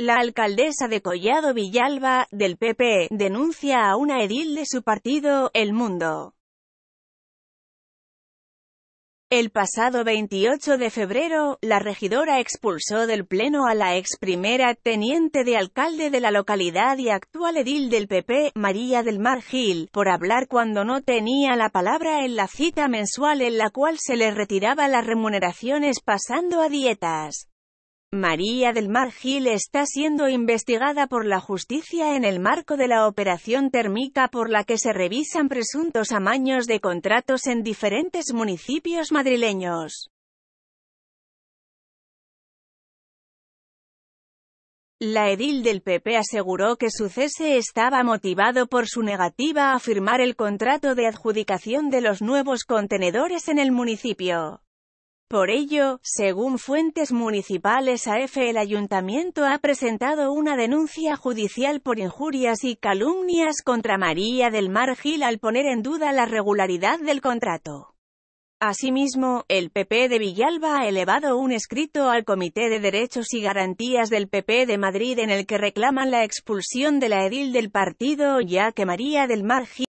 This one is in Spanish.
La alcaldesa de Collado Villalba, del PP, denuncia a una edil de su partido, El Mundo. El pasado 28 de febrero, la regidora expulsó del Pleno a la ex primera teniente de alcalde de la localidad y actual edil del PP, María del Mar Gil, por hablar cuando no tenía la palabra en la cita mensual en la cual se le retiraba las remuneraciones pasando a dietas. María del Mar Gil está siendo investigada por la justicia en el marco de la operación térmica por la que se revisan presuntos amaños de contratos en diferentes municipios madrileños. La edil del PP aseguró que su cese estaba motivado por su negativa a firmar el contrato de adjudicación de los nuevos contenedores en el municipio. Por ello, según fuentes municipales AF el ayuntamiento ha presentado una denuncia judicial por injurias y calumnias contra María del Mar Gil al poner en duda la regularidad del contrato. Asimismo, el PP de Villalba ha elevado un escrito al Comité de Derechos y Garantías del PP de Madrid en el que reclaman la expulsión de la edil del partido ya que María del Mar Gil